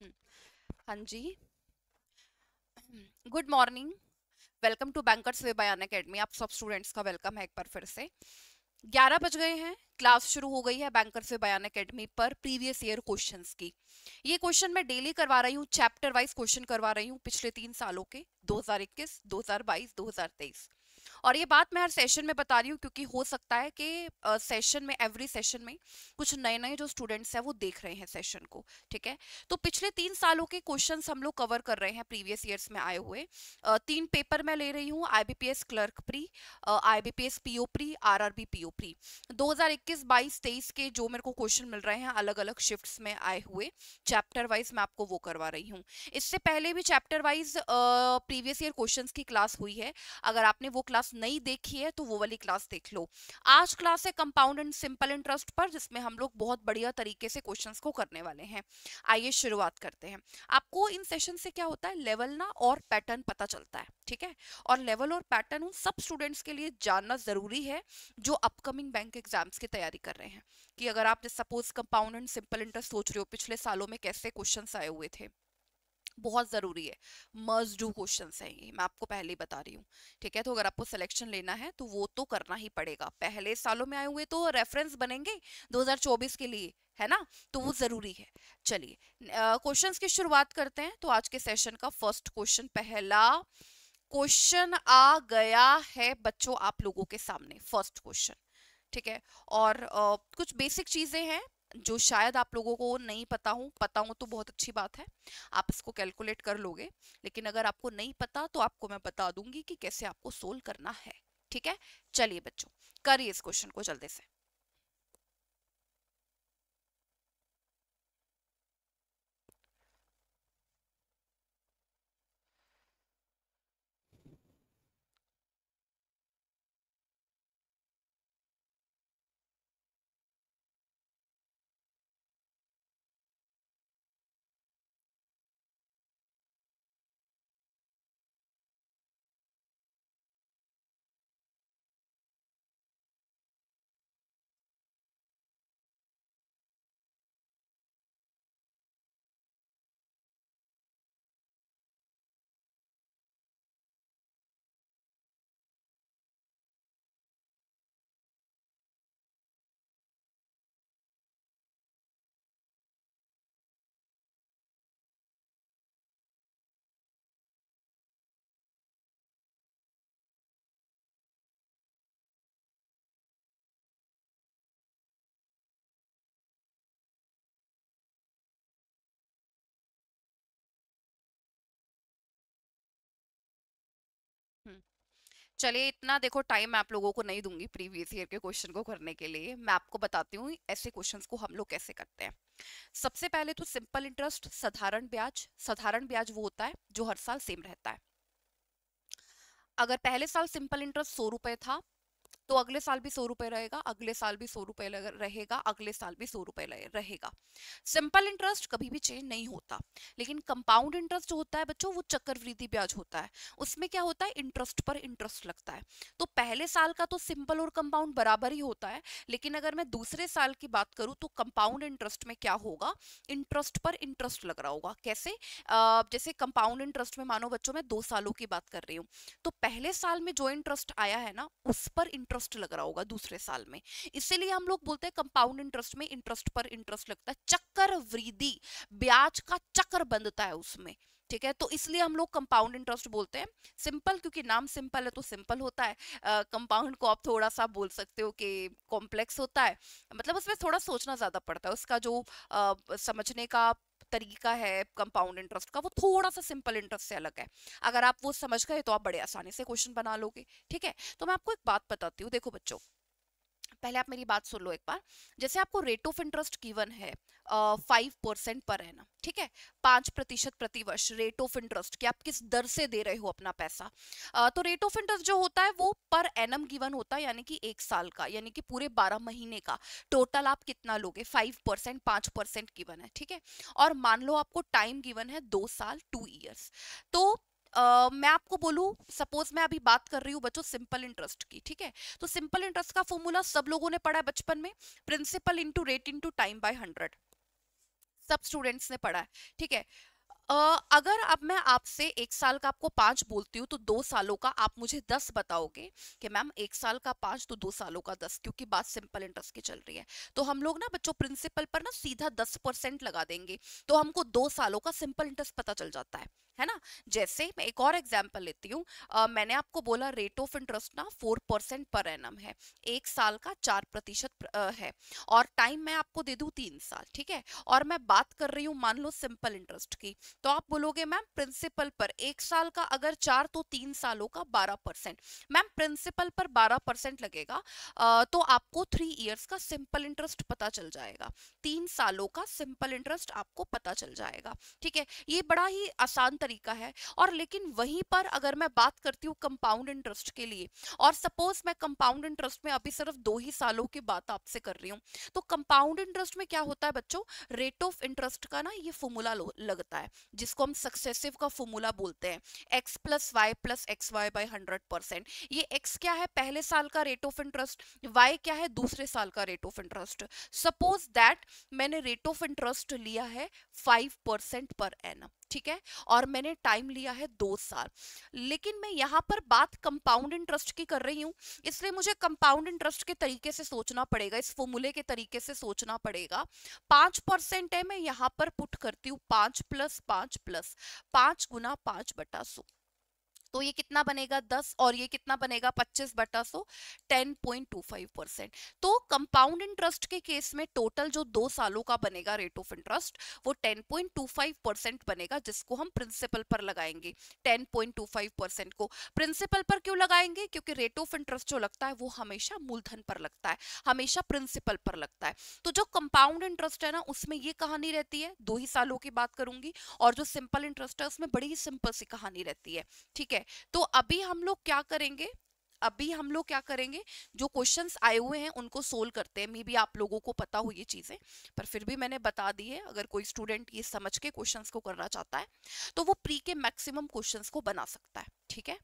हाँ जी। Good morning welcome to Bankers Way बयान academy आप सब स्टूडेंट्स का वेलकम है एक बार फिर से। 11 बज गए हैं। क्लास शुरू हो गई है बैंकर्स वे बयान अकेडमी पर प्रीवियस ईयर क्वेश्चंस की। ये क्वेश्चन मैं डेली करवा रही हूँ चैप्टर वाइज क्वेश्चन करवा रही हूँ पिछले तीन सालों के 2021, 2022, 2023 और ये बात मैं हर सेशन में बता रही हूँ, क्योंकि हो सकता है कि सेशन में एवरी सेशन में कुछ नए नए जो स्टूडेंट्स हैं, वो देख रहे हैं सेशन को, ठीक है? तो पिछले तीन सालों के क्वेश्चन हम लोग कवर कर रहे हैं प्रीवियस ईयर्स में आए हुए। तीन पेपर मैं ले रही हूँ IBPS clerk pre IBPS PO pre RRB PO pre 2021 22 23 के जो मेरे को क्वेश्चन मिल रहे हैं अलग अलग शिफ्ट्स में आए हुए। चैप्टर वाइज मैं आपको वो करवा रही हूँ। इससे पहले भी chapter wise previous year question की क्लास हुई है। अगर आपने वो क्लास नहीं देखी है तो वो वाली क्लास देख लो। आज क्लास है कंपाउंड एंड सिंपल इंटरेस्ट पर, जिसमें हम लोग बहुत बढ़िया तरीके से क्वेश्चंस को करने वाले हैं। आइए शुरुआत करते हैं। आपको इन सेशन से क्या होता है? लेवल ना और पैटर्न पता चलता है, ठीक है? और लेवल और पैटर्न उन सब स्टूडेंट्स के लिए जानना ज़रूरी है, जो अपकमिंग बैंक एग्ज़ाम्स की तैयारी कर रहे हैं। कि अगर आप suppose compound and simple interest सोच रहे हो, पिछले सालों में कैसे क्वेश्चन आए हुए थे? बहुत ज़रूरी है। मर्ज डू क्वेश्चन है ये मैं आपको पहले ही बता रही हूँ ठीक है? तो अगर आपको सिलेक्शन लेना है तो वो तो करना ही पड़ेगा। पहले सालों में आए हुए तो रेफरेंस बनेंगे 2024 के लिए है ना? तो वो ज़रूरी है। चलिए क्वेश्चंस की शुरुआत करते हैं तो आज के सेशन का फ़र्स्ट क्वेश्चन पहला क्वेश्चन आ गया है बच्चों आप लोगों के सामने फ़र्स्ट क्वेश्चन ठीक है? और आ, कुछ बेसिक चीज़ें हैं जो शायद आप लोगों को नहीं पता हूँ पता हूँ तो बहुत अच्छी बात है, आप इसको कैलकुलेट कर लोगे, लेकिन अगर आपको नहीं पता तो आपको मैं बता दूँगी कि कैसे आपको सोल्व करना है, ठीक है? चलिए बच्चों, करिए इस क्वेश्चन को जल्दी से। चलिए इतना देखो टाइम मैं आप लोगों को नहीं दूँगी प्रीवियस ईयर के क्वेश्चन को करने के लिए। मैं आपको बताती हूँ ऐसे क्वेश्चंस को हम लोग कैसे करते हैं। सबसे पहले तो सिंपल इंटरेस्ट साधारण ब्याज। साधारण ब्याज वो होता है जो हर साल सेम रहता है। अगर पहले साल सिंपल इंटरेस्ट सौ रुपए था तो अगले साल भी सौ रुपए रहेगा, अगले साल भी सौ रुपए रहेगा, अगले साल भी सौ रुपए रहेगा। सिंपल इंटरेस्ट कभी भी चेंज नहीं होता, लेकिन कंपाउंड इंटरेस्ट जो होता है बच्चों, वो चक्रवृद्धि ब्याज होता है। उसमें क्या होता है? इंटरेस्ट पर इंटरेस्ट लगता है। तो पहले साल का तो सिंपल और कंपाउंड बराबर ही होता है, लेकिन अगर मैं दूसरे साल की बात करूँ तो कंपाउंड इंटरेस्ट में क्या होगा? इंटरेस्ट पर इंटरेस्ट लग रहा होगा। कैसे? जैसे कंपाउंड इंटरेस्ट में मानो बच्चों, में दो सालों की बात कर रही हूँ तो पहले साल में जो इंटरेस्ट आया है ना, उस पर इंटरेस्ट लग रहा होगा दूसरे साल में। इसीलिए हम लोग बोलते हैं कंपाउंड इंटरेस्ट में इंटरेस्ट पर इंटरेस्ट लगता है। चक्कर वृद्धि ब्याज का चक्र बंधता है उसमें ठीक है? तो इसलिए हम लोग कंपाउंड इंटरेस्ट बोलते हैं। सिंपल क्योंकि नाम सिंपल है तो सिंपल होता है। कंपाउंड को आप थोड़ा सा बोल सकते हो कि कॉम्प्लेक्स होता है। मतलब उसमें थोड़ा सोचना ज़्यादा पड़ता है। उसका जो आ, समझने का तरीका है कंपाउंड इंटरेस्ट का, वो थोड़ा सा सिंपल इंटरेस्ट से अलग है। अगर आप वो समझ गए तो आप बड़े आसानी से क्वेश्चन बना लोगे, ठीक है? तो मैं आपको एक बात बताती हूँ, देखो बच्चों पहले आप मेरी बात सुन लो एक बार। जैसे आपको रेट ऑफ़ इंटरेस्ट गिवन है फाइव परसेंट पर है ना ठीक है? पाँच प्रतिशत प्रति वर्ष रेट ऑफ़ इंटरेस्ट कि आप किस दर से दे रहे हो अपना पैसा। आ, तो रेट ऑफ़ इंटरेस्ट जो होता है वो पर एनम गिवन होता है यानी कि एक साल का यानी कि पूरे बारह महीने का। टोटल आप कितना लोगे? फाइव परसेंट पाँच परसेंट गिवन है ठीक है? और मान लो आपको टाइम गिवन है दो साल टू ईयर्स तो Uh, मैं आपको बोलू सपोज़ मैं अभी बात कर रही हूँ बच्चों सिंपल इंटरेस्ट की ठीक है? तो सिंपल इंटरेस्ट का फॉर्मूला सब लोगों ने पढ़ा है बचपन में? Principal into rate into time by hundred सब स्टूडेंट्स ने पढ़ा है ठीक है? अगर अब मैं आपसे एक साल का आपको पाँच बोलती हूँ तो दो सालों का आप मुझे दस बताओगे कि मैम एक साल का पाँच तो दो सालों का दस, क्योंकि बात सिंपल इंटरेस्ट की चल रही है। तो हम लोग ना बच्चों प्रिंसिपल पर ना सीधा दस परसेंट लगा देंगे तो हमको दो सालों का सिंपल इंटरेस्ट पता चल जाता है है ना? जैसे मैं एक और एग्ज़ाम्पल लेती हूँ मैंने आपको बोला रेट ऑफ़ इंटरेस्ट ना फोर परसेंट पर एनम है, एक साल का चार प्रतिशत है, और टाइम मैं आपको दे दू तीन साल, ठीक है? और मैं बात कर रही हूँ मान लो सिंपल इंटरेस्ट की तो आप बोलोगे, मैम, प्रिंसिपल पर एक साल का, अगर चार तो तीन सालों का बारह परसेंट। मैम, प्रिंसिपल पर बारह परसेंट लगेगा तो आपको थ्री ईयर्स का सिंपल इंटरेस्ट पता चल जाएगा। तीन सालों का सिंपल इंटरेस्ट आपको पता चल जाएगा, ठीक है? ये बड़ा ही आसान तरीका है। और लेकिन वहीं पर अगर मैं बात करती हूँ कंपाउंड इंटरेस्ट के लिए, और सपोज़ मैं कंपाउंड इंटरेस्ट में अभी सिर्फ़ दो ही सालों की बात आपसे कर रही हूँ तो कंपाउंड इंटरेस्ट में क्या होता है बच्चों? रेट ऑफ़ इंटरेस्ट का ना ये फॉर्मूला लगता है। जिसको हम सक्सेसिव का फॉर्मूला बोलते हैं x plus y plus x y by hundred percent ये एक्स क्या है? पहले साल का रेट ऑफ़ इंटरेस्ट वाई क्या है? दूसरे साल का rate of interest suppose that मैंने रेट ऑफ़ इंटरेस्ट लिया है फाइव परसेंट पर एनम ठीक है? और मैंने टाइम लिया है दो साल। लेकिन मैं यहाँ पर बात कंपाउंड इंटरेस्ट की कर रही हूँ। इसलिए मुझे कंपाउंड इंटरेस्ट के तरीके से सोचना पड़ेगा, इस फॉर्मूले के तरीके से सोचना पड़ेगा। पाँच परसेंट है, मैं यहाँ पर पुट करती हूँ, पाँच प्लस पाँच प्लस पाँच गुना पाँच बटा सो। तो ये कितना बनेगा दस और ये कितना बनेगा पच्चीस बटा सो? Ten point two five percent. तो कंपाउंड इंटरेस्ट के केस में टोटल जो दो सालों का बनेगा रेट ऑफ़ इंटरेस्ट, वो ten point two five percent बनेगा, जिसको हम प्रिंसिपल पर लगाएँगे। Ten point two five percent को। प्रिंसिपल पर क्यों लगाएँगे? क्योंकि रेट ऑफ़ इंटरेस्ट जो लगता है, वो हमेशा मूलधन पर लगता है, हमेशा प्रिंसिपल पर लगता है। तो जो कंपाउंड इंटरेस्ट है ना, उसमें ये कहानी रहती है, दो ही सालों की बात करूँगी, और जो सिंपल इंटरेस्ट है, उसमें बड़ी ही सिंपल सी कहानी रहती है, ठीक है? तो अभी हम लोग क्या करेंगे? अभी हम लोग क्या करेंगे? जो क्वेश्चंस आए हुए हैं, उनको सोल्व करते हैं। मे बी आप लोगों को पता हो ये चीज़ें, पर फिर भी मैंने बता दी है, अगर कोई स्टूडेंट ये समझ के क्वेश्चंस को करना चाहता है तो वो प्री के मैक्सिमम क्वेश्चंस को बना सकता है, ठीक है?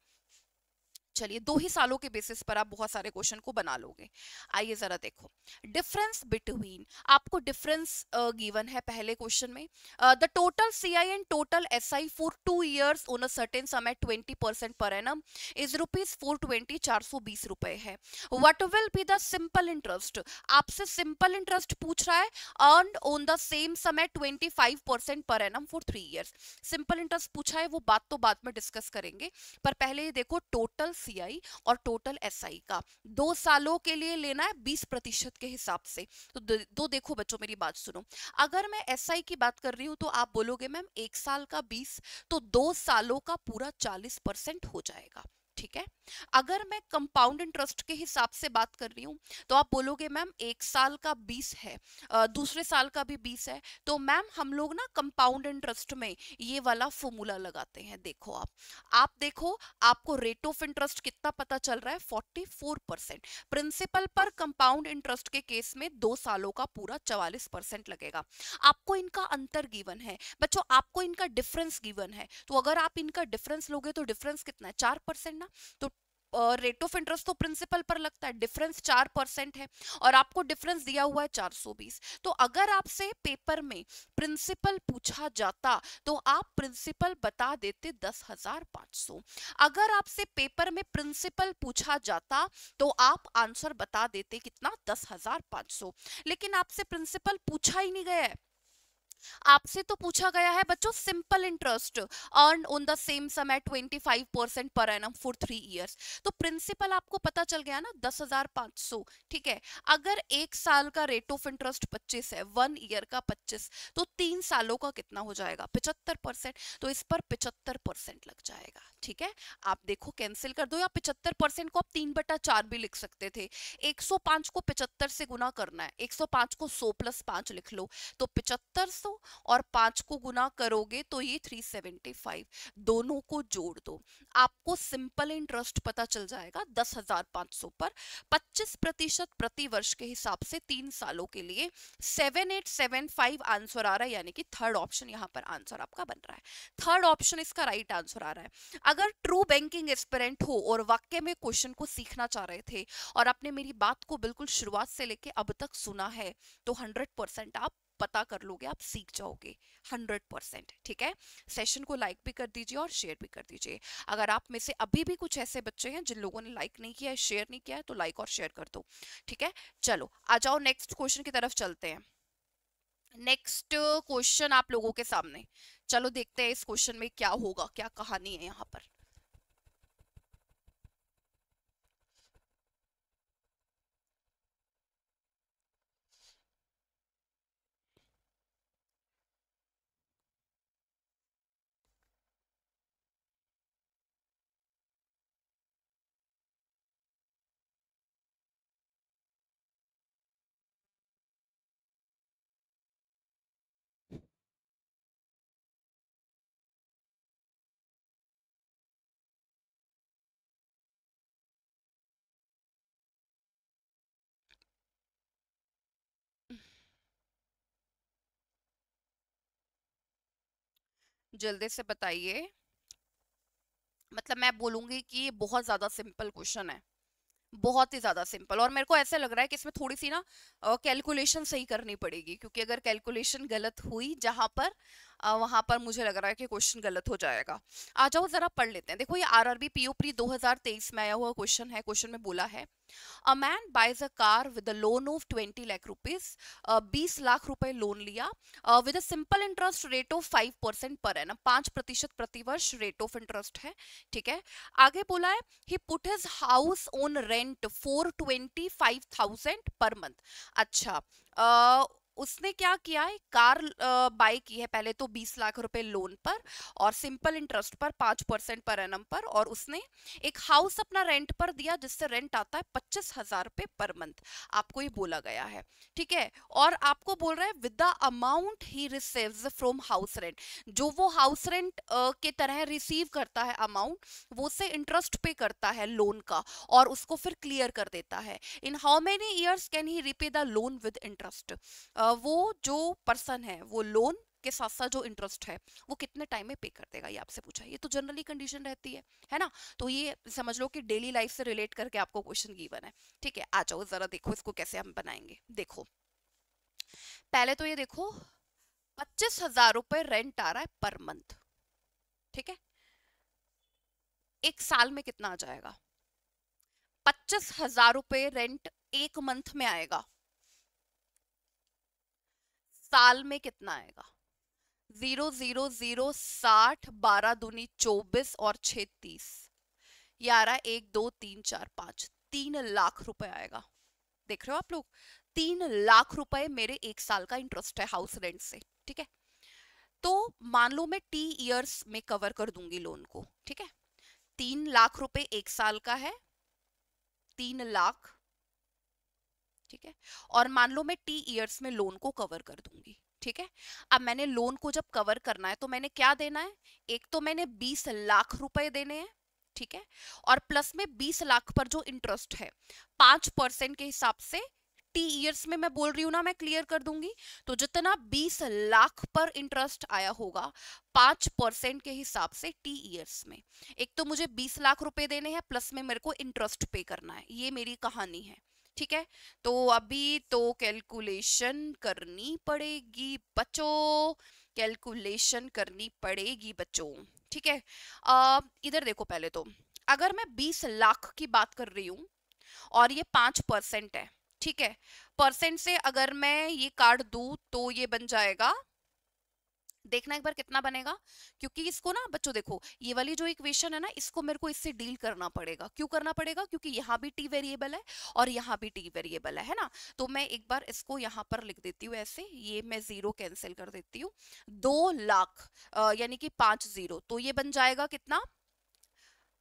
चलिए, दो ही सालों के बेसिस पर आप बहुत सारे क्वेश्चन को बना लोगे। आइए जरा देखो। डिफरेंस बिटवीन आपको डिफरेंस गिवन है पहले क्वेश्चन में। The total C I and total S I for two years on a certain समय ट्वेंटी परसेंट पर annum is rupees four twenty चार सौ बीस रुपए है। What will be the simple interest आपसे सिंपल इंटरेस्ट पूछ रहा है अर्न ऑन द सेम समय ट्वेंटी फाइव परसेंट पर annum for three years simple interest पूछा है, वो बात तो बाद में डिस्कस करेंगे। पर पहले ये देखो टोटल सीआई और टोटल एसआई का। दो सालों के लिए लेना है बीस प्रतिशत के हिसाब से। तो दो देखो बच्चों, मेरी बात सुनो। अगर मैं एसआई की बात कर रही हूँ तो आप बोलोगे, मैम, एक साल का बीस तो दो सालों का पूरा चालीस परसेंट हो जाएगा। ठीक है? अगर मैं कंपाउंड इंटरेस्ट के हिसाब से बात कर रही हूँ तो आप बोलोगे, मैम, एक साल का बीस है दूसरे साल का भी बीस है। तो मैम, हम लोग ना कंपाउंड इंटरेस्ट में ये वाला फॉर्मूला लगाते हैं, देखो आप। आप देखो, आपको रेट ऑफ़ इंटरेस्ट कितना पता चल रहा है? फोर्टी फोर परसेंट प्रिंसिपल पर कंपाउंड इंटरेस्ट के केस में दो सालों का पूरा चवालीस लगेगा। आपको इनका अंतर गिवन है। बच्चों, आपको इनका डिफरेंस गिवन है। तो अगर आप इनका डिफरेंस लोगे तो डिफरेंस कितना है? चार ना? तो रेट ऑफ़ इंटरेस्ट तो प्रिंसिपल पर लगता है डिफरेंस चार परसेंट है और आपको डिफरेंस दिया हुआ है चार सौ बीस। तो अगर आपसे पेपर में प्रिंसिपल पूछा जाता तो आप प्रिंसिपल बता देते दस हज़ार पाँच सौ। अगर आपसे पेपर में प्रिंसिपल पूछा जाता तो आप आंसर बता देते कितना? दस हज़ार पाँच सौ। लेकिन आपसे प्रिंसिपल पूछा ही नहीं गया है। आपसे तो पूछा गया है, बच्चों simple interest earn on the same समय 25 परसेंट पर एन फॉर थ्री इयर्स तो प्रिंसिपल आपको पता चल गया ना, दस हज़ार पाँच सौ, ठीक है? अगर एक साल का रेट ऑफ़ इंटरेस्ट पच्चीस है वन ईयर का पच्चीस तो तीन सालों का कितना हो जाएगा? पिचहत्तर परसेंट तो इस पर पिचहत्तर परसेंट लग जाएगा, ठीक है? आप देखो कैंसिल कर दो, या पिचहत्तर परसेंट को आप तीन बटा चार भी लिख सकते थे। एक सौ पाँच को पिचहत्तर से गुना करना है, एक सौ पाँच को सौ प्लस पाँच लिख लो तो पिचहत्तर 300 और पाँच को गुना करोगे तो ये 375 दोनों को जोड़ दो। आपको सिंपल इंटरेस्ट पता चल जाएगा दस हज़ार पाँच सौ पर। 25 प्रतिशत प्रति वर्ष के हिसाब से तीन सालों के लिए 7875 आंसर आ रहा है, यानी कि थर्ड ऑप्शन यहाँ पर आंसर आपका बन रहा है। थर्ड ऑप्शन इसका राइट आंसर आ रहा है। अगर ट्रू बैंकिंग एक्सपेरेंट हो और वाक्य में क्वेश्चन को सीखना चाह रहे थे और आपने मेरी बात को बिल्कुल शुरुआत से लेके अब तक सुना है तो हंड्रेड परसेंट आप पता कर लोगे, आप सीख जाओगे हंड्रेड परसेंट ठीक है? सेशन को लाइक भी कर दीजिए और शेयर भी कर दीजिए। अगर आप में से अभी भी कुछ ऐसे बच्चे हैं, जिन लोगों ने लाइक नहीं किया है शेयर नहीं किया है तो लाइक और शेयर कर दो, ठीक है? चलो, आ जाओ नेक्स्ट क्वेश्चन की तरफ़ चलते हैं। नेक्स्ट क्वेश्चन आप लोगों के सामने। चलो, देखते हैं इस क्वेश्चन में क्या होगा, क्या कहानी है यहाँ पर। जल्दी से बताइए। मतलब मैं बोलूँगी कि ये बहुत ज़्यादा सिंपल क्वेश्चन है। बहुत ही ज़्यादा सिंपल और मेरे को ऐसा लग रहा है कि इसमें थोड़ी सी ना कैलकुलेशन सही करनी पड़ेगी, क्योंकि अगर कैलकुलेशन गलत हुई जहाँ पर वहाँ पर मुझे लग रहा है कि क्वेश्चन गलत हो जाएगा। आ जाओ जरा पढ़ लेते हैं। देखो ये आरआरबी पीओ प्री 2023 में आया हुआ क्वेश्चन है क्वेश्चन में बोला है a man buys a car with a loan of 20 lakh rupees 20 lakh रुपए लोन लिया with a simple interest rate of 5 percent पर एनम पाँच प्रतिशत प्रतिवर्ष रेट ऑफ़ इंटरेस्ट है ठीक है? आगे बोला है he put his house on rent for twenty five thousand per month अच्छा uh, उसने क्या किया है कार बाय की है पहले तो 20 लाख रुपए लोन पर और सिंपल इंटरेस्ट पर पाँच परसेंट पर एनम पर और उसने एक हाउस अपना रेंट पर दिया जिससे रेंट आता है पच्चीस हज़ार रुपए पर मंथ आपको ये बोला गया है। ठीक है? और आपको बोल रहे हैं with the amount he receives from house rent जो वो हाउस रेंट के तरह रिसीव करता है अमाउंट वो से इंटरेस्ट पे करता है लोन का और उसको फिर क्लियर कर देता है। In how many years can he repay the loan with interest वो जो पर्सन है, वो लोन के साथ साथ जो इंटरेस्ट है, वो कितने टाइम में पे कर देगा, ये आपसे पूछा ये तो जनरली कंडीशन रहती है है ना? तो ये समझ लो कि डेली लाइफ से रिलेट करके आपको क्वेश्चन गिवन है, ठीक है? आ जाओ, जरा देखो इसको कैसे हम बनाएँगे। देखो, पहले तो ये देखो, पच्चीस हज़ार रुपए रेंट आ रहा है पर मंथ ठीक है? एक साल में कितना आ जाएगा? पच्चीस हज़ार रुपए रेंट एक मंथ में आएगा। साल में कितना आएगा? ज़ीरो ज़ीरो ज़ीरो, साठ, बारह दूनी चौबीस और छत्तीस ये आ रहा है एक, दो, तीन, चार, पाँच। तीन लाख रुपए आएगा। देख रहे हो आप लोग? तीन लाख रुपए मेरे एक साल का इंटरेस्ट है हाउस रेंट से, ठीक है? तो मान लो मैं टी इयर्स में कवर कर दूँगी लोन को, ठीक है? तीन लाख रुपए एक साल का है। तीन लाख ठीक है? और मान लो मैं टी ईयर्स में लोन को कवर कर दूँगी, ठीक है? अब मैंने लोन को जब कवर करना है तो मैंने क्या देना है? एक तो मैंने बीस लाख रुपए देने हैं, ठीक है? और प्लस में बीस लाख पर जो इंटरेस्ट है, पाँच परसेंट के हिसाब से टी ईयर्स में मैं बोल रही हूँ ना, मैं क्लियर कर दूँगी। तो जितना बीस लाख पर इंटरेस्ट आया होगा, पाँच परसेंट के हिसाब से टी ईयर्स में। एक तो मुझे बीस लाख रुपए देने हैं प्लस में मेरे को इंटरेस्ट पे करना है, ये मेरी कहानी है। ठीक है? तो अभी तो कैलकुलेशन करनी पड़ेगी बच्चों कैलकुलेशन करनी पड़ेगी बच्चों, ठीक है? इधर देखो पहले तो अगर मैं 20 लाख की बात कर रही हूँ और ये पाँच परसेंट है, ठीक है? परसेंट से अगर मैं ये कार्ड दू तो ये बन जाएगा देखना एक बार कितना बनेगा क्योंकि इसको ना बच्चों देखो ये वाली जो इक्वेशन है ना इसको मेरे को इससे डील करना पड़ेगा। क्यों करना पड़ेगा? क्योंकि यहाँ भी टी वेरिएबल है और यहाँ भी टी वेरिएबल है ना? तो मैं एक बार इसको यहाँ पर लिख देती हूँ ऐसे ये मैं ज़ीरो कैंसिल कर देती हूँ। दो लाख यानी कि पाँच ज़ीरो तो ये बन जाएगा कितना?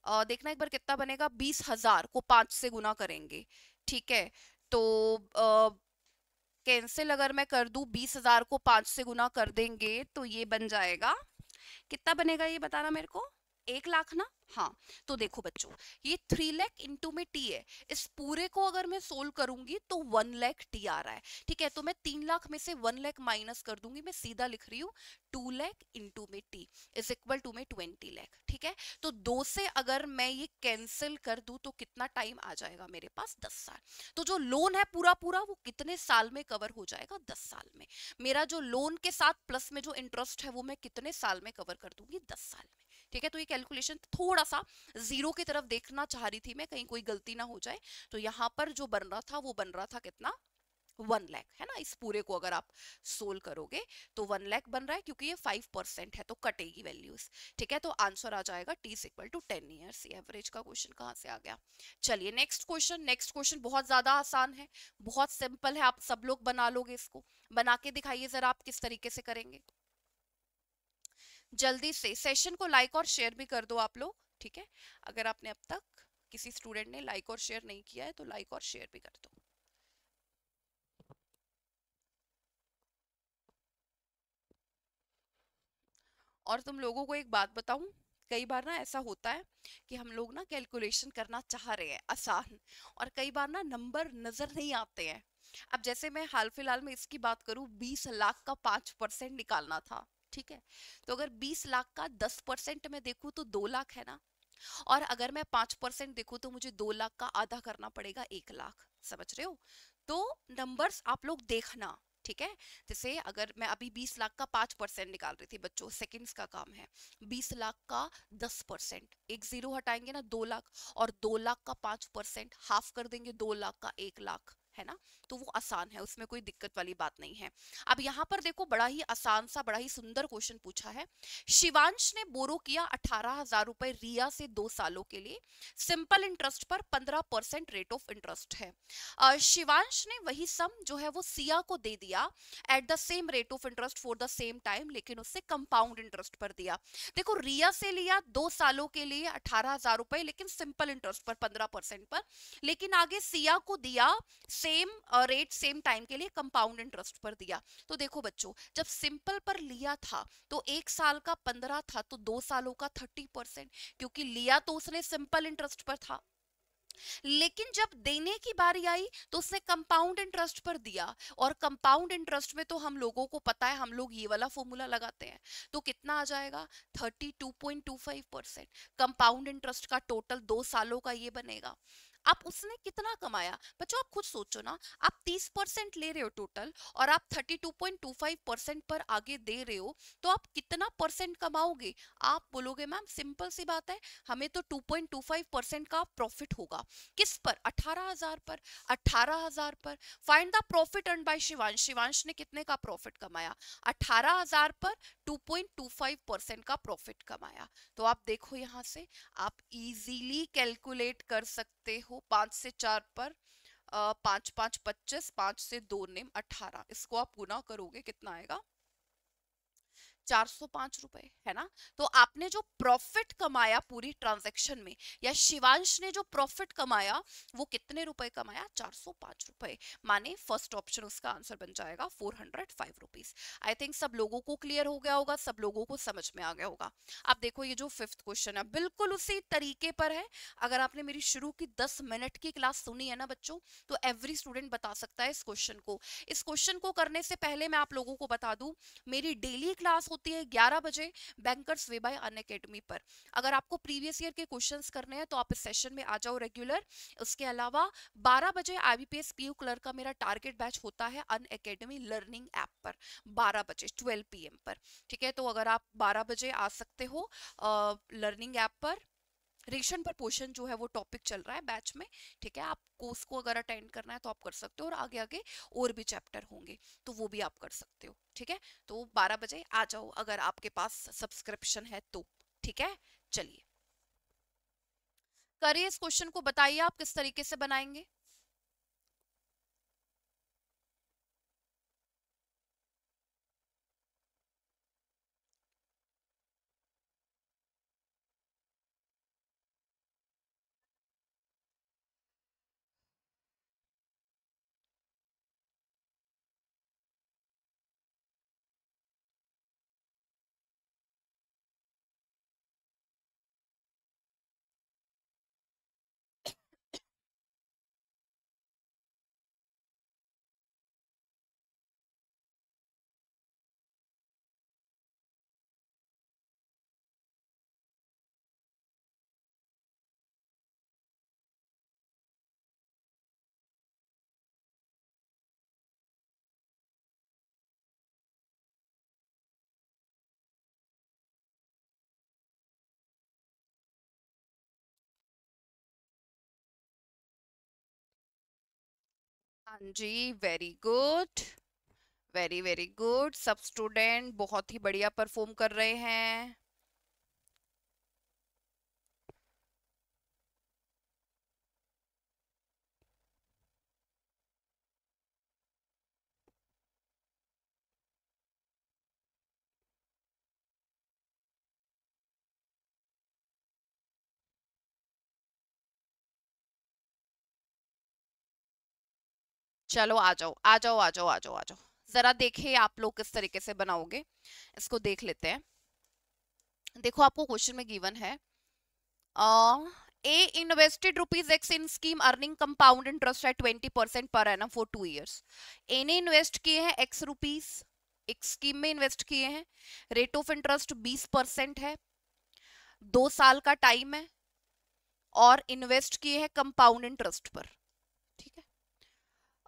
आ, देखना एक बार कितना बनेगा? बीस हज़ार को पाँच से गुना करेंगे ठीक है? तो आ, कैंसिल अगर मैं कर दूँ बीस हज़ार को पाँच से गुना कर देंगे तो ये बन जाएगा। कितना बनेगा ये बताना मेरे को? एक लाख ना? हाँ तो देखो बच्चों, ये थ्री लैख इंटू में टी है। इस पूरे को अगर मैं सोल्व करूँगी तो वन लैख टी आ रहा है। ठीक है तो मैं तीन लाख में से वन लैख माइनस कर दूँगी, मैं सीधा लिख रही हूँ टू लैख इंटू में टी इज़ इक्वल टू में ट्वेंटी लैख ठीक है तो दो से अगर मैं ये कैंसिल कर दूँ तो कितना टाइम आ जाएगा मेरे पास? दस साल। तो जो लोन है पूरा पूरा वो कितने साल में कवर हो जाएगा? दस साल में। मेरा जो लोन के साथ प्लस में जो इंटरेस्ट है, वो मैं कितने साल में कवर कर दूँगी? दस साल में। ठीक है? तो ये कैलकुलेशन थोड़ा सा ज़ीरो की तरफ़ देखना चाह रही थी मैं, कहीं कोई गलती ना हो जाए। तो यहाँ पर जो बन रहा था, वो बन रहा था कितना? वन लैख है ना? इस पूरे को अगर आप सोल्व करोगे तो वन लैख बन रहा है क्योंकि ये फाइव परसेंट है तो कटेगी वैल्यूज़ ठीक है? तो आंसर आ जाएगा T equal to ten years average का क्वेश्चन कहाँ से आ गया? चलिए नेक्स्ट क्वेश्चन नेक्स्ट क्वेश्चन बहुत ज़्यादा आसान है, बहुत सिंपल है, आप सब लोग बना लोगे इसको। बना के दिखाइए जरा आप किस तरीके से करेंगे। जल्दी से सेशन को लाइक और शेयर भी कर दो आप लोग, ठीक है? अगर आपने अब तक किसी स्टूडेंट ने लाइक और शेयर नहीं किया है तो लाइक और शेयर भी कर दो। और तुम लोगों को एक बात बताऊँ, कई बार ना ऐसा होता है कि हम लोग ना कैलकुलेशन करना चाह रहे हैं, आसान, और कई बार ना नंबर नज़र नहीं आते हैं। अब जैसे मैं हाल फ़िलहाल में इसकी बात करूँ, बीस लाख का पाँच परसेंट निकालना था। ठीक है? तो अगर 20 लाख का 10 परसेंट में देखूँ तो दो लाख है ना? और अगर मैं पाँच परसेंट देखूँ तो मुझे दो लाख का आधा करना पड़ेगा एक लाख, समझ रहे हो? तो नंबर्स आप लोग देखना, ठीक है? जैसे अगर मैं अभी 20 लाख का पाँच परसेंट निकाल रही थी बच्चों सेकंड्स का काम है 20 लाख का 10 परसेंट, एक ज़ीरो हटाएँगे ना दो लाख, और दो लाख का पाँच परसेंट हाफ़ कर देंगे दो लाख का एक लाख है ना? तो वो आसान है, उसमें कोई दिक्कत वाली बात नहीं है। अब यहाँ पर देखो, बड़ा ही आसान सा, बड़ा ही सुंदर क्वेश्चन पूछा है। शिवांश ने बोरो किया अठारह हज़ार रुपए रिया से दो सालों के लिए। सिंपल इंटरेस्ट पर पंद्रह परसेंट रेट ऑफ़ इंटरेस्ट है। शिवांश ने वही सम जो है वो सिया को दे दिया at the same rate of interest for the same time लेकिन उससे कंपाउंड इंटरेस्ट पर दिया। देखो, रिया से लिया दो सालों के लिए अठारह हज़ार रुपए, लेकिन सिंपल इंटरेस्ट पर पंद्रह परसेंट पर। लेकिन आगे सिया को दिया सेम रेट सेम टाइम के लिए कंपाउंड इंटरेस्ट पर दिया। तो देखो बच्चों, जब सिंपल पर लिया था तो एक साल का पंद्रह था तो दो सालों का थर्टी परसेंट क्योंकि लिया तो उसने सिंपल इंटरेस्ट पर था। लेकिन जब देने की बारी आई तो उसने कंपाउंड इंटरेस्ट पर दिया, और कंपाउंड इंटरेस्ट में तो हम लोगों को पता है, हम लोग ये वाला फॉर्मूला लगाते हैं। तो कितना आ जाएगा? 32.25 परसेंट कंपाउंड इंटरेस्ट का टोटल दो सालों का ये बनेगा। अब उसने कितना कमाया? बच्चों, आप खुद सोचो ना, आप 30 परसेंट ले रहे हो टोटल और आप 32.25 परसेंट पर आगे दे रहे हो तो आप कितना परसेंट कमाओगे? आप बोलोगे, मैम सिंपल सी बात है, हमें तो 2.25 परसेंट का प्रॉफिट होगा। किस पर? अठारह हज़ार पर, अठारह हज़ार पर। Find the profit earn by Shivansh Shivansh ने कितने का प्रॉफिट कमाया? अठारह पर 2.25 परसेंट का प्रॉफिट कमाया। तो आप देखो यहाँ से, आप इजीली कैलकुलेट कर सकते हो। पाँच से चार पर पाँच पाँच पच्चीस, पाँच से दो नेम अठारह, इसको आप गुना करोगे कितना आएगा? चार सौ पाँच रुपए, है ना? तो आपने जो प्रॉफिट कमाया पूरी ट्रांजैक्शन में, या शिवांश ने जो प्रॉफिट कमाया, वो कितने रुपए कमाया? चार सौ पाँच रुपए। माने फ़र्स्ट ऑप्शन उसका आंसर बन जाएगा four hundred five rupees I think सब लोगों को क्लियर हो गया होगा, सब लोगों को समझ में आ गया होगा। अब देखो ये जो फिफ्थ क्वेश्चन है, बिल्कुल उसी तरीके पर है। अगर आपने मेरी शुरू की दस मिनट की क्लास सुनी है ना बच्चों तो एवरी स्टूडेंट बता सकता है इस क्वेश्चन को। इस क्वेश्चन को करने से पहले मैं आप लोगों को बता दू, मेरी डेली क्लास होती है 11 बजे bankers way by Unacademy पर। अगर आपको प्रीवियस ईयर के क्वेश्चन करने हैं तो आप इस सेशन में आ जाओ रेगुलर उसके अलावा 12 बजे आईबीपीएस पीयू क्लर्क का मेरा टारगेट बैच होता है अन अकेडमी लर्निंग ऐप पर 12 बजे ट्वेल्व पी पर। ठीक है तो अगर आप 12 बजे आ सकते हो लर्निंग ऐप पर रेशन पर पोषण जो है वो टॉपिक चल रहा है बैच में, ठीक है? आप कोर्स को अगर अटेंड करना है तो आप कर सकते हो और आगे आगे और भी चैप्टर होंगे तो वो भी आप कर सकते हो, ठीक है? तो 12 बजे आ जाओ अगर आपके पास सब्सक्रिप्शन है तो ठीक है? चलिए। करिए इस क्वेश्चन को बताइए आप किस तरीके से बनाएँगे? हाँ जी very good very very good सब स्टूडेंट बहुत ही बढ़िया परफॉर्म कर रहे हैं। चलो आ जाओ आ जाओ आ जाओ आ जाओ आ जाओ। जरा देखिए आप लोग किस तरीके से बनाओगे। इसको देख लेते हैं। देखो, आपको क्वेश्चन में गिवन है A invested rupees x in scheme earning compound interest at twenty percent per annum for two years A ने इन्वेस्ट किए हैं एक्स रुपीज़ एक स्कीम में इन्वेस्ट किए हैं। रेट ऑफ़ इंटरेस्ट बीस परसेंट है। दो साल का टाइम है और इन्वेस्ट किए हैं कंपाउंड इंटरेस्ट पर।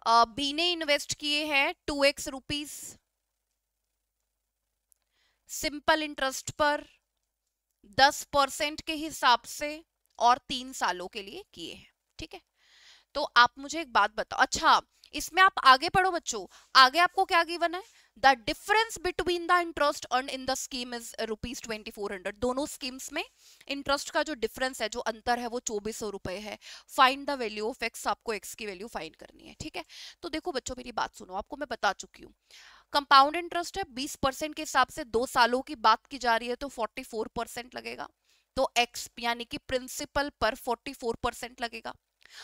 बी ने इन्वेस्ट किए हैं two x rupees simple interest पर दस परसेंट के हिसाब से और तीन सालों के लिए किए हैं, ठीक है? तो आप मुझे एक बात बताओ। अच्छा इसमें आप आगे पढ़ो बच्चों। आगे आपको क्या गिवन है? The difference between the interest earn in the scheme is rupees twenty four hundred दोनों स्कीम्स में इंटरेस्ट का जो डिफरेंस है, जो अंतर है, वो चौबीस सौ रुपए है। Find the value of x आपको एक्स की वैल्यू फाइंड करनी है, ठीक है? तो देखो बच्चों, मेरी बात सुनो, आपको मैं बता चुकी हूँ। कंपाउंड इंटरेस्ट है, बीस परसेंट के हिसाब से दो सालों की बात की जा रही है तो फोर्टी फोर परसेंट लगेगा। तो एक्स यानी कि प्रिंसिपल पर फोर्टी फोर परसेंट लगेगा।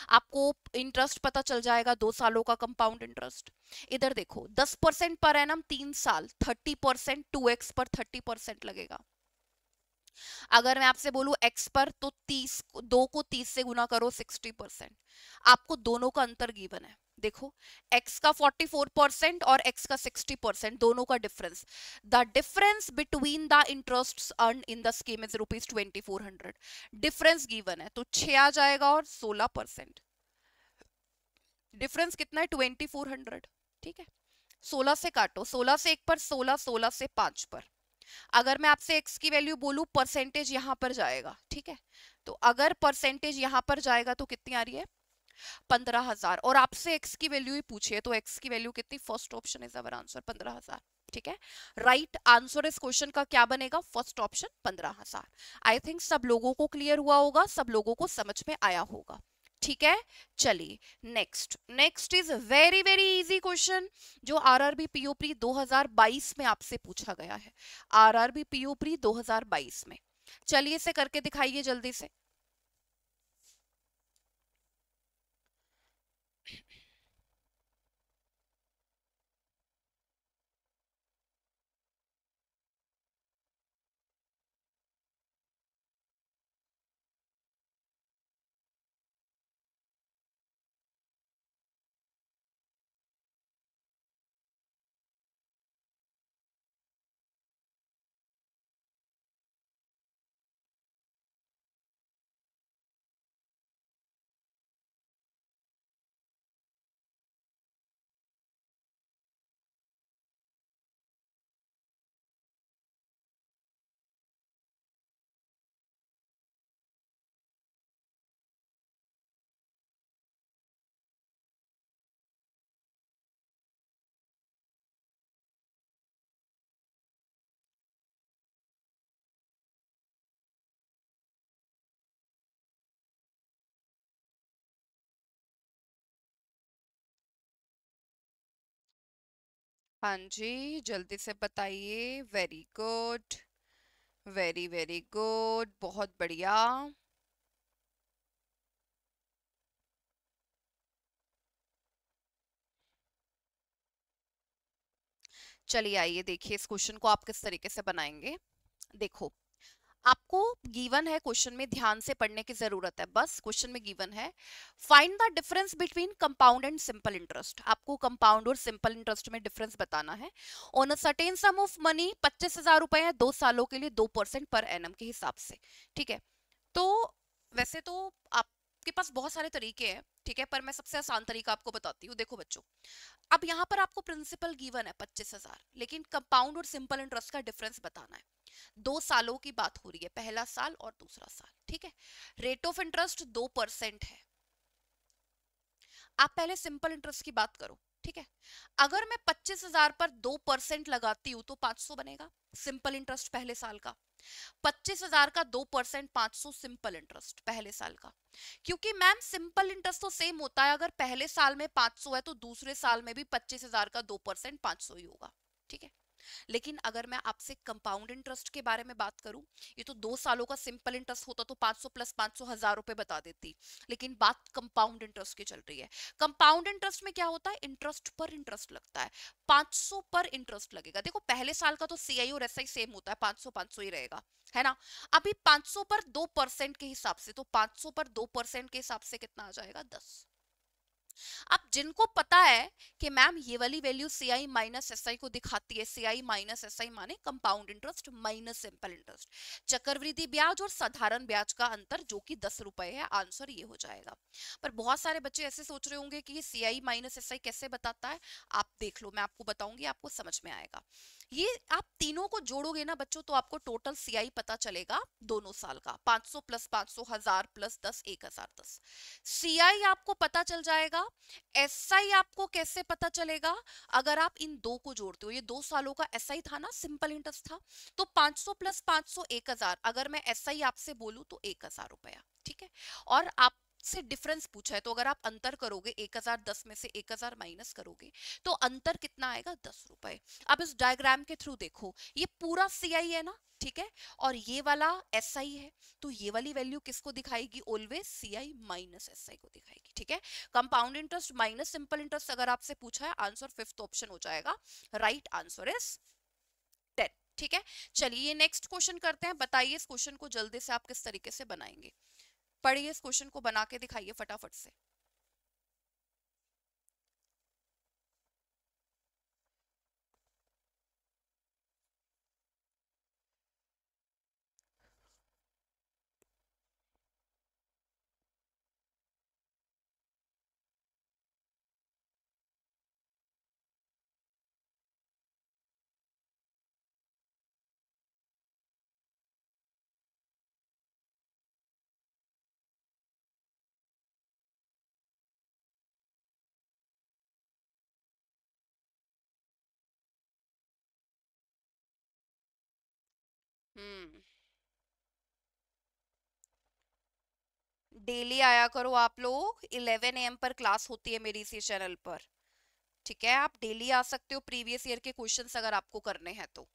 आपको इंटरेस्ट पता चल जाएगा, दो सालों का कंपाउंड इंटरेस्ट इधर देखो, दस परसेंट पर एनम तीन साल थर्टी परसेंट टू एक्स पर थर्टी परसेंट लगेगा। अगर मैं आपसे बोलू एक्स पर तो तीस, दो को तीस से गुना करो सिक्सटी परसेंट। आपको दोनों का अंतर गिवन है। देखो, x का 44 परसेंट और x का 60 परसेंट दोनों का difference the difference between the interest earn in the scheme is rupees twenty four hundred difference given है तो छह आ जाएगा और 16 परसेंट डिफरेंस कितना है? ट्वेंटी फोर हंड्रेड ठीक है? 16 से काटो 16 से एक पर 16 16 से पाँच पर. अगर मैं आपसे x की वैल्यू बोलूँ परसेंटेज यहाँ पर जाएगा, ठीक है? तो अगर परसेंटेज यहाँ पर जाएगा तो कितनी आ रही है? पंद्रह हज़ार। और आपसे एक्स की वैल्यू ही पूछिए तो एक्स की वैल्यू कितनी? First option is our answer पंद्रह हज़ार। ठीक है? राइट आंसर इस क्वेश्चन का क्या बनेगा? फ़र्स्ट ऑप्शन पंद्रह हज़ार। आई थिंक सब लोगों को क्लियर हुआ होगा, सब लोगों को समझ में आया होगा। ठीक है? चलिए next next is very very easy question जो आरआरबी पीओप्री 2022 में आपसे पूछा गया है। आरआरबी पीओप्री 2022 में। चलिए इसे करके दिखाइए जल्दी से। हाँ जी, जल्दी से बताइए। Very good very very good बहुत बढ़िया। चलिए आइए देखिए इस क्वेश्चन को आप किस तरीके से बनाएँगे। देखो आपको गिवन है क्वेश्चन में ध्यान से पढ़ने की ज़रूरत है, बस क्वेश्चन में गिवन है। Find the difference between compound and simple interest आपको कंपाउंड और सिंपल इंटरेस्ट में डिफरेंस बताना है। On a certain sum of money पच्चीस हज़ार रुपए है, दो सालों के लिए दो परसेंट पर एनम के हिसाब से, ठीक है? तो वैसे तो आप आपके पास बहुत सारे तरीके हैं, ठीक है? पर मैं सबसे आसान तरीका आपको बताती हूँ, देखो बच्चों। अब यहाँ पर आपको प्रिंसिपल गिवन है, पच्चीस हज़ार, लेकिन कंपाउंड और सिंपल इंटरेस्ट का डिफरेंस बताना है। दो सालों की बात हो रही है, पहला साल और दूसरा साल, ठीक है? रेट ऑफ़ इंटरेस्ट दो परसेंट है। आप पहले सिंपल इंटरेस्ट की बात करो, ठीक है? अगर मैं पच्चीस हज़ार पर दो परसेंट लगाती हूँ तो पाँच सौ बनेगा सिंपल इंटरेस्ट पहले साल का। पच्चीस हज़ार का दो परसेंट, पाँच सौ सिंपल इंटरेस्ट पहले साल का। क्योंकि मैम सिंपल इंटरेस्ट तो सेम होता है, अगर पहले साल में पाँच सौ है तो दूसरे साल में भी पच्चीस हज़ार का दो परसेंट, पाँच सौ ही होगा, ठीक है? लेकिन अगर मैं आपसे कंपाउंड इंटरेस्ट के बारे में बात करूँ, ये तो दो सालों का सिंपल इंटरेस्ट होता तो 500 प्लस 500 हज़ार रुपए बता देती। लेकिन बात कंपाउंड इंटरेस्ट की चल रही है। कंपाउंड इंटरेस्ट में क्या होता है? इंटरेस्ट पर इंटरेस्ट लगता है। 500 पर इंटरेस्ट लगेगा। देखो, पहले साल का तो सी और एस सेम होता है 500 500 ही रहेगा, है ना? अभी 500 पर दो के हिसाब से तो 500 पर दो के हिसाब से कितना आ जाएगा? दस। अब जिनको पता है कि मैम ये वाली value C I minus S I को दिखाती है C I minus S I माने compound interest minus simple interest चक्रवृद्धि ब्याज और साधारण ब्याज का अंतर जो कि दस रुपए है आंसर ये हो जाएगा। पर बहुत सारे बच्चे ऐसे सोच रहे होंगे कि ये सी आई माइनस एस आई कैसे बताता है? आप देख लो, मैं आपको बताऊँगी, आपको समझ में आएगा। ये आप तीनों को जोड़ोगे ना बच्चों तो आपको टोटल सीआई पता चलेगा दोनों साल का। 500 प्लस 500 हज़ार प्लस 10 एक हज़ार दस। सीआई आपको पता चल जाएगा। एसआई आपको कैसे पता चलेगा? अगर आप इन दो को जोड़ते हो, ये दो सालों का एसआई था ना सिंपल इंटरेस्ट था तो 500 प्लस 500 एक हज़ार। अगर मैं एसआई आपसे बोलूँ तो एक हज़ार रुपया, ठीक है? और आप से डिफरेंस पूछा है तो अगर आप अंतर करोगे 1010 में से 1000 माइनस करोगे तो अंतर कितना आएगा? दस रुपए। अब इस डायग्राम के थ्रू देखो, ये पूरा सी आई है ना, ठीक है? और ये वाला एस आई है तो ये वाली वैल्यू किसको दिखाएगी? Always C I minus SI को दिखाएगी, ठीक है? Compound interest minus simple interest अगर आपसे पूछा है आंसर फिफ्थ ऑप्शन हो जाएगा। राइट आंसर इज़ टेन ठीक है? चलिए नेक्स्ट क्वेश्चन करते हैं। बताइए इस क्वेश्चन को जल्दी से आप किस तरीके से बनाएँगे। पढ़िए इस क्वेश्चन को बना के दिखाइए फटाफट से। हम्म। डेली आया करो आप लोग 11 एम पर क्लास होती है मेरी इसी चैनल पर। ठीक है, आप डेली आ सकते हो, प्रीवियस ईयर के क्वेश्चंस अगर आपको करने हैं तो।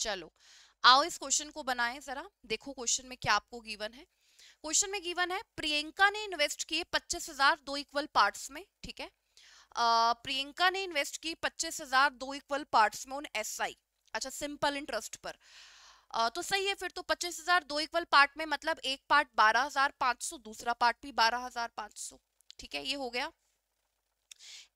चलो, आओ इस क्वेश्चन को बनाएँ जरा, देखो क्वेश्चन में क्या आपको गिवन है। क्वेश्चन में गिवन है प्रियंका ने इन्वेस्ट किए पच्चीस हज़ार दो इक्वल पार्ट्स में ठीक है? प्रियंका ने इन्वेस्ट की पच्चीस हज़ार दो इक्वल पार्ट्स में उन एस आई अच्छा सिंपल इंटरेस्ट पर। आ, तो सही है फिर तो पच्चीस हज़ार दो इक्वल पार्ट में मतलब एक पार्ट बारह हज़ार पाँच सौ दूसरा पार्ट भी बारह हज़ार पाँच सौ ठीक है? ये हो गया।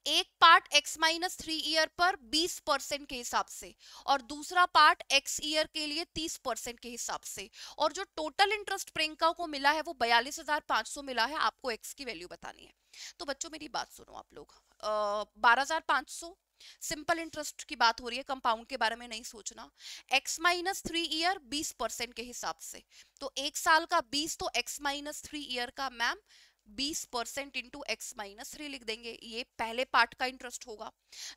एक part x minus three year पर 20 परसेंट के हिसाब से और दूसरा पार्ट x ईयर के लिए 30 परसेंट के हिसाब से। और जो टोटल इंटरेस्ट प्रियंका को मिला है वो बयालीस हज़ार पाँच सौ मिला है, आपको x की वैल्यू बतानी है। तो बच्चों, मेरी बात सुनो आप लोग। बारह हज़ार पाँच सौ सिंपल इंटरेस्ट की बात हो रही है कंपाउंड के बारे में नहीं सोचना। x माइनस थ्री ईयर बीस परसेंट के हिसाब से। तो एक साल का बीस तो x माइनस थ्री ईयर का मैम बीस percent into x minus three लिख देंगे। ये पहले पार्ट का इंटरेस्ट होगा।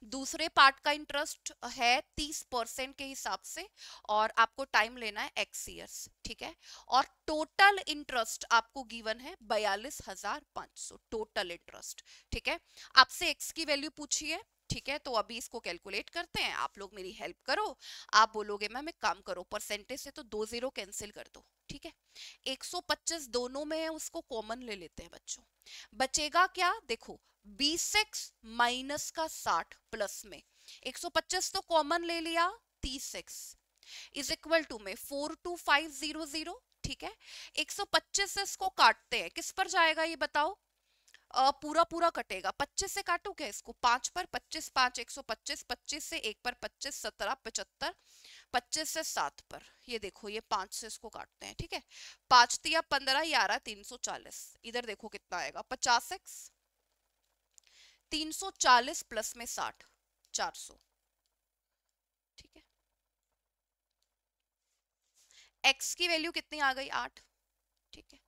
दूसरे पार्ट का इंटरेस्ट है तीस परसेंट के हिसाब से और आपको टाइम लेना है एक्स ईयर्स ठीक है? और टोटल इंटरेस्ट आपको गिवन है बयालीस हज़ार पाँच सौ टोटल इंटरेस्ट ठीक है? आपसे एक्स की वैल्यू पूछिए। ठीक है तो अभी इसको कैलकुलेट करते हैं, आप लोग मेरी हेल्प करो। आप बोलोगे, मैम, एक काम करो परसेंटेज से तो दो ज़ीरो कैंसिल कर दो, ठीक है? 125 दोनों में है उसको कॉमन ले लेते हैं बच्चों। बचेगा क्या? देखो बीस एक्स माइनस का 60 प्लस में। 125 तो कॉमन ले लिया तीस एक्स इज़ इक्वल टू में four two five zero zero ठीक है? 125 से इसको काटते हैं। किस पर जाएगा ये बताओ? पूरा पूरा कटेगा। 25 से काटू क्या इसको, पाँच पर 25 पाँच एक सौ पच्चीस पच्चीस से एक पर 25 सत्रह, पचहत्तर 25 से सात पर। ये देखो, ये पाँच से इसको काटते हैं, ठीक है? पाँच तिया पंद्रह, ग्यारह, तीन सौ चालीस। इधर देखो कितना आएगा, पचास एक्स, तीन सौ चालीस प्लस में साठ, चार सौ, ठीक है? एक्स की वैल्यू कितनी आ गई? आठ, ठीक है?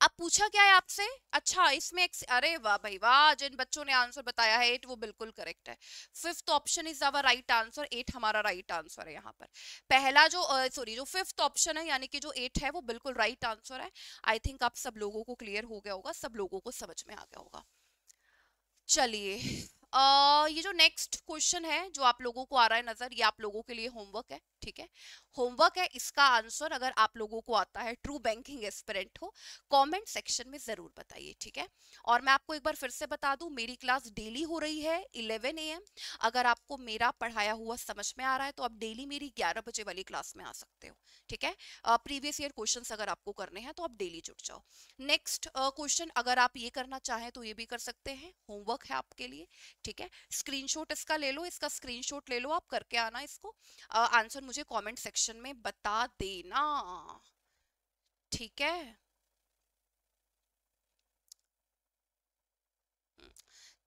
अब पूछा क्या है आपसे? अच्छा इसमें एक अरे वाह भाई वाह जिन बच्चों ने आंसर बताया है एट वो बिल्कुल करेक्ट है। Fifth option is our right answer at हमारा राइट आंसर है यहाँ पर। पहला जो सॉरी जो फिफ्थ ऑप्शन है यानी कि जो एट है वो बिल्कुल राइट आंसर है। आई थिंक आप सब लोगों को क्लियर हो गया होगा सब लोगों को समझ में आ गया होगा। चलिए Uh, ये जो नेक्स्ट क्वेश्चन है जो आप लोगों को आ रहा है नज़र ये आप लोगों के लिए होमवर्क है। ठीक है? होमवर्क है, इसका आंसर अगर आप लोगों को आता है ट्रू बैंकिंग एस्पिरेंट हो कमेंट सेक्शन में ज़रूर बताइए, ठीक है? और मैं आपको एक बार फिर से बता दूँ, मेरी क्लास डेली हो रही है 11 एम अगर आपको मेरा पढ़ाया हुआ समझ में आ रहा है तो आप डेली मेरी 11 बजे वाली क्लास में आ सकते हो, ठीक है? प्रीवियस ईयर क्वेश्चन अगर आपको करने हैं तो आप डेली जुट जाओ। नेक्स्ट क्वेश्चन अगर आप ये करना चाहें तो ये भी कर सकते हैं होमवर्क है आपके लिए, ठीक है? स्क्रीनशॉट इसका ले लो, इसका स्क्रीनशॉट ले लो, आप करके आना इसको। आंसर मुझे कमेंट सेक्शन में बता देना। ठीक है?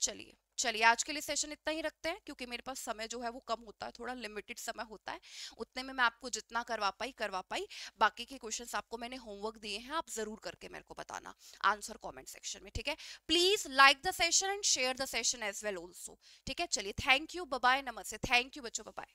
चलिए चलिए, आज के लिए सेशन इतना ही रखते हैं, क्योंकि मेरे पास समय जो है वो कम होता है, थोड़ा लिमिटेड समय होता है। उतने में मैं आपको जितना करवा पाई करवा पाई। बाकी के क्वेश्चंस आपको मैंने होमवर्क दिए हैं, आप ज़रूर करके मेरे को बताना। आंसर कमेंट सेक्शन में, ठीक है? Please like the session and share the session as well also ठीक है? चलिए थैंक यू बाय नमस्ते। थैंक यू बच्चों बाय